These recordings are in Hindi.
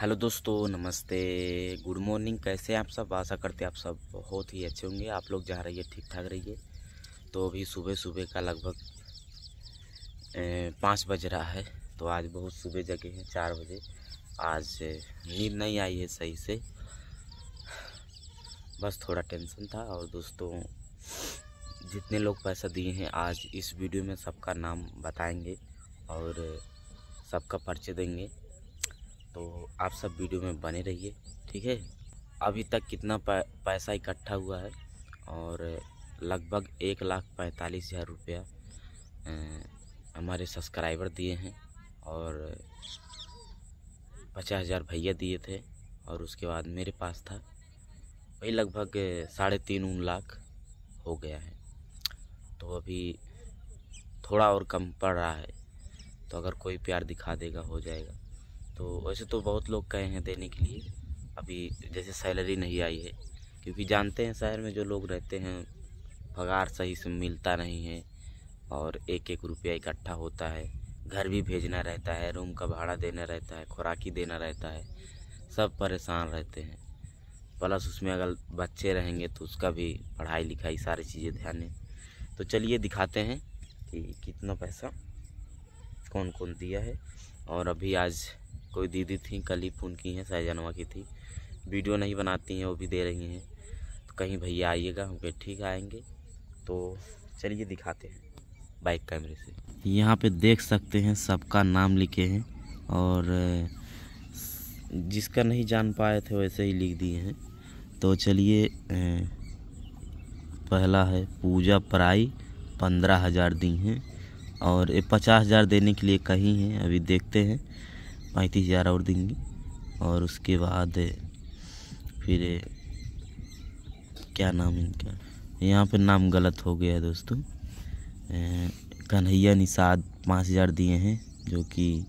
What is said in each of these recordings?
हेलो दोस्तों, नमस्ते। Good morning. कैसे हैं आप सब? आशा करते हैं आप सब बहुत ही अच्छे होंगे। आप लोग जहाँ रहिए ठीक ठाक रहिए। तो अभी सुबह सुबह का लगभग पाँच बज रहा है। तो आज बहुत सुबह जगे हैं, चार बजे। आज नींद नहीं आई है सही से। बस थोड़ा टेंशन था और दोस्तों, जितने लोग पैसा दिए हैं, आज इस वीडियो में सबका नाम बताएँगे और सबका परिचय देंगे। तो आप सब वीडियो में बने रहिए, ठीक है? अभी तक कितना पैसा इकट्ठा हुआ है और लगभग एक लाख पैंतालीस हज़ार रुपया हमारे सब्सक्राइबर दिए हैं और पचास हज़ार भैया दिए थे और उसके बाद मेरे पास था। वही लगभग साढ़े तीन, उन लाख हो गया है। तो अभी थोड़ा और कम पड़ रहा है तो अगर कोई प्यार दिखा देगा, हो जाएगा। तो वैसे तो बहुत लोग कहे हैं देने के लिए। अभी जैसे सैलरी नहीं आई है, क्योंकि जानते हैं शहर में जो लोग रहते हैं, पगार सही से मिलता नहीं है और एक एक रुपया इकट्ठा होता है। घर भी भेजना रहता है, रूम का भाड़ा देना रहता है, खुराकी देना रहता है, सब परेशान रहते हैं। प्लस उसमें अगर बच्चे रहेंगे तो उसका भी पढ़ाई लिखाई सारी चीज़ें ध्यान दें। तो चलिए दिखाते हैं कि कितना पैसा कौन कौन दिया है। और अभी आज कोई दीदी थी, कल ही फ़ोन की हैं सहजनवा की थी। वीडियो नहीं बनाती हैं, वो भी दे रही हैं। तो कहीं भैया आइएगा, हम कहे, ठीक, आएँगे। तो चलिए दिखाते हैं, बाइक कैमरे से। यहाँ पे देख सकते हैं, सबका नाम लिखे हैं और, जिसका नहीं जान पाए थे, वैसे ही लिख दिए हैं। तो चलिए पहला है, पूजा पराई, पंद्रह हज़ार दी हैं। और पचास हज़ार देने के लिए कहीं हैं, अभी देखते हैं। पैंतीस हज़ार और देंगे। और उसके बाद फिर, क्या नाम इनका? यहाँ पे नाम गलत हो गया है दोस्तों। कन्हैया निषाद पाँच हज़ार दिए हैं, जो कि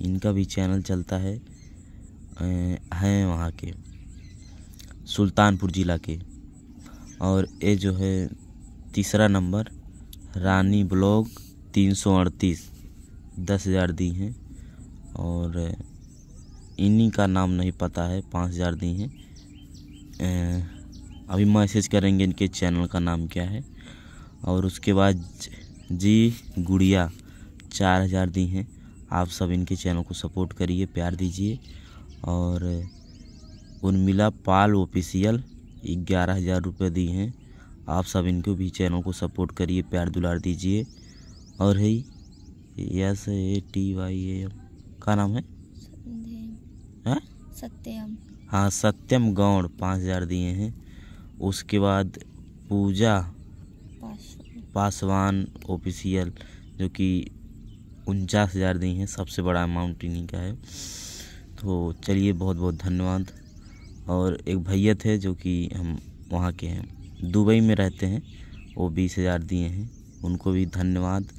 इनका भी चैनल चलता है। हैं वहाँ के, सुल्तानपुर ज़िला के। और ये जो है, तीसरा नंबर, रानी ब्लॉग तीन सौ अड़तीस, दस हज़ार दी हैं। और इन्हीं का नाम नहीं पता है, पाँच हज़ार दी हैं। अभी मैसेज करेंगे इनके चैनल का नाम क्या है। और उसके बाद जी गुड़िया, चार हज़ार दी हैं। आप सब इनके चैनल को सपोर्ट करिए, प्यार दीजिए। और उर्मिला पाल ऑफिशियल, ग्यारह हज़ार रुपये दी हैं। आप सब इनको भी चैनल को सपोर्ट करिए, प्यार दुलार दीजिए। और है S, A, T, Y M. का नाम है? हाँ? सत्यम। हाँ सत्यम गौड़ पाँच हज़ार दिए हैं। उसके बाद पूजा पासवान। ऑफिशियल जो कि उनचास हज़ार दिए हैं। सबसे बड़ा अमाउंट इन्हीं का है। तो चलिए बहुत बहुत धन्यवाद। और एक भैया थे जो कि हम वहाँ के हैं। दुबई में रहते हैं। वो बीस हज़ार दिए हैं। उनको भी धन्यवाद।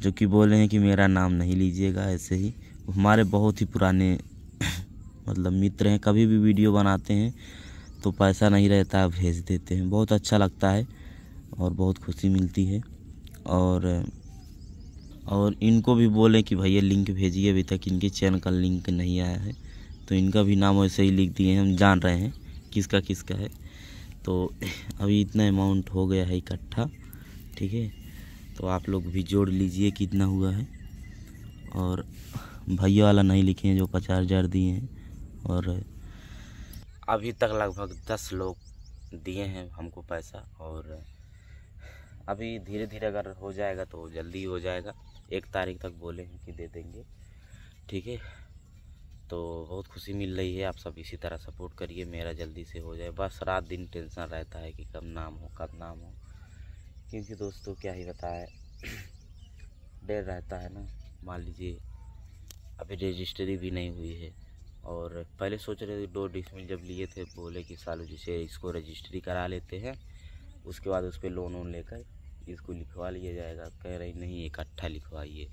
जो कि बोले हैं कि मेरा नाम नहीं लीजिएगा ऐसे ही। हमारे बहुत ही पुराने मतलब मित्र हैं, कभी भी वीडियो बनाते हैं तो पैसा नहीं रहता, भेज देते हैं। बहुत अच्छा लगता है और बहुत खुशी मिलती है। और और इनको भी बोले कि भैया लिंक भेजिए, अभी तक इनके चैनल का लिंक नहीं आया है। तो इनका भी नाम वैसे ही लिख दिए हैं, हम जान रहे हैं किसका किसका है। तो अभी इतना अमाउंट हो गया है इकट्ठा, ठीक है? तो आप लोग भी जोड़ लीजिए कितना हुआ है। और भैया वाला नहीं लिखे हैं, जो पचास हज़ार दिए हैं, और अभी तक लगभग दस लोग दिए हैं हमको पैसा, और अभी धीरे धीरे अगर हो जाएगा तो जल्दी हो जाएगा। एक तारीख तक बोले हैं कि दे देंगे। ठीक है? तो बहुत खुशी मिल रही है, आप सब इसी तरह सपोर्ट करिए, मेरा जल्दी से हो जाए। बस रात दिन टेंशन रहता है कि कब नाम हो, कब नाम हो। क्योंकि दोस्तों क्या ही बताए, डर रहता है ना, मान लीजिए अभी रजिस्ट्री भी नहीं हुई है। और पहले सोच रहे थे दो डिसमिल जब लिए थे, बोले कि सालू जिसे इसको रजिस्ट्री करा लेते हैं। उसके बाद उस पर लोन वोन लेकर इसको लिखवा लिया जाएगा। कह रही, नहीं, इकट्ठा लिखवाइए।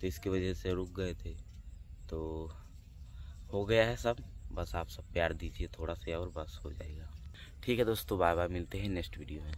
तो इसकी वजह से रुक गए थे। तो हो गया है सब। बस आप सब प्यार दीजिए, थोड़ा सा और बस हो जाएगा। ठीक है दोस्तों बाय बाय मिलते हैं नेक्स्ट वीडियो में।